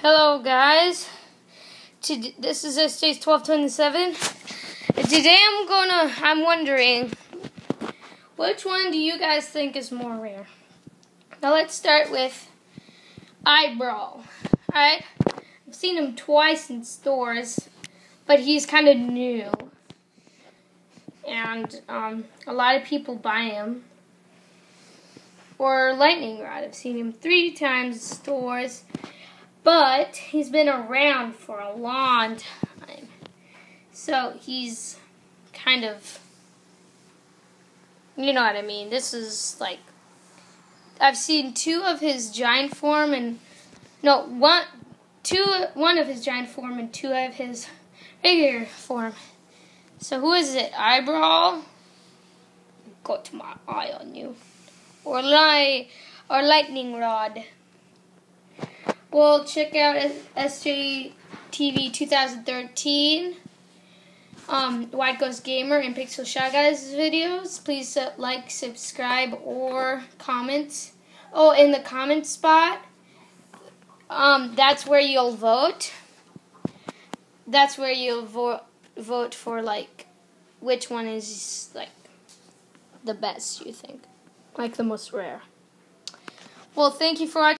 Hello, guys. Today, this is SJ's 1227. Today I'm gonna, I'm wondering, which one do you guys think is more rare? Now let's start with Eye-Brawl. Alright? I've seen him twice in stores, but he's kind of new. And um, a lot of people buy him. Or Lightning Rod. I've seen him three times in stores. But he's been around for a long time. So he's kind of. You know what I mean? This is like. I've seen two of his giant form and. No, one, two, one of his giant form and two of his regular form. So who is it? Eye-Brawl? Got my eye on you. Or light, or lightning rod. Well, check out SJTV 2013, um, White Ghost Gamer, and Pixel Shy Guys videos. Please uh, like, subscribe, or comment. Oh, in the comment spot, um, that's where you'll vote. That's where you'll vote vote for like which one is like the best you think, like the most rare. Well, thank you for watching.